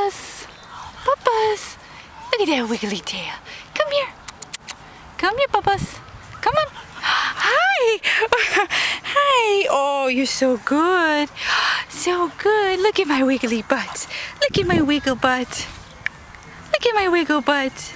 Bubbas. Bubbas. Look at that wiggly tail. Come here. Come here, Bubbas. Come on. Hi. Hi. Oh, you're so good. So good. Look at my wiggly butt. Look at my wiggle butt. Look at my wiggle butt.